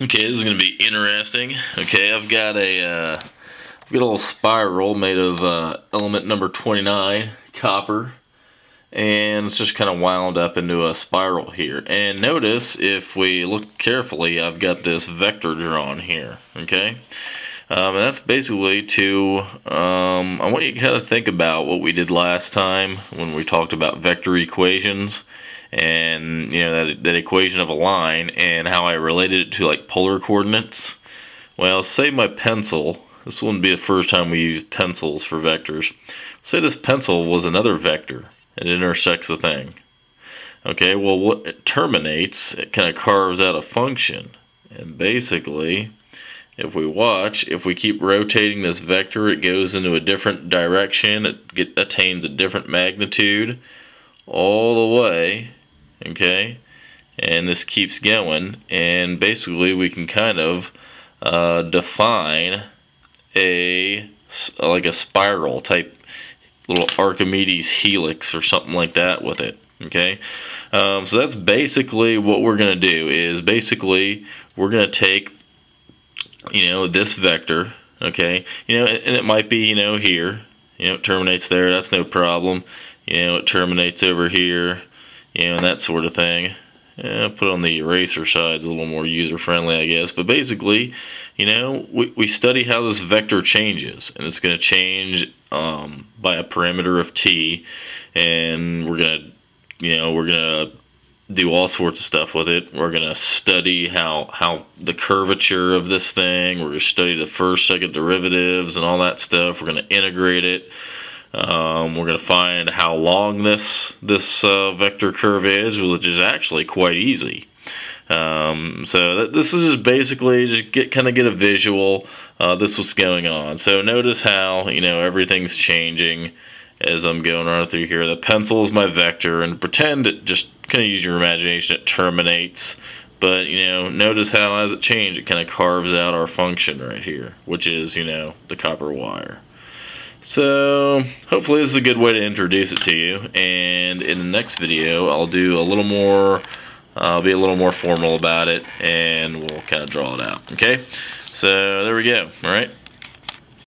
Okay, this is going to be interesting. Okay, I've got a, uh, little spiral made of uh, element number 29, copper, and it's just kind of wound up into a spiral here. And notice, if we look carefully, I've got this vector drawn here, okay? Um, and that's basically to, um, I want you to kind of think about what we did last time when we talked about vector equations and you know that, that equation of a line and how I related it to like polar coordinates. Well, say my pencil, this wouldn't be the first time we use pencils for vectors. Say this pencil was another vector. It intersects a thing. Okay, well what it terminates, it kind of carves out a function. And basically, if we watch, if we keep rotating this vector, it goes into a different direction, it get, attains a different magnitude all the way okay? And this keeps going and basically we can kind of uh, define a like a spiral type little Archimedes helix or something like that with it okay? Um, so that's basically what we're gonna do is basically we're gonna take you know this vector okay? You know and it might be you know here you know it terminates there that's no problem. You know it terminates over here you know, and that sort of thing. Yeah, put on the eraser side, it's a little more user friendly, I guess. But basically, you know, we, we study how this vector changes, and it's going to change um, by a parameter of t, and we're going to, you know, we're going to do all sorts of stuff with it. We're going to study how how the curvature of this thing. We're going to study the first, second derivatives and all that stuff. We're going to integrate it. Um, we're going to find how long this this uh, vector curve is, which is actually quite easy. Um, so this is just basically just get kind of get a visual. Uh, this what's going on. So notice how you know everything's changing as I'm going around through here. The pencil is my vector, and pretend it just kind of use your imagination. It terminates, but you know notice how as it changes, it kind of carves out our function right here, which is you know the copper wire. So hopefully this is a good way to introduce it to you. And in the next video I'll do a little more I'll be a little more formal about it and we'll kind of draw it out okay? So there we go alright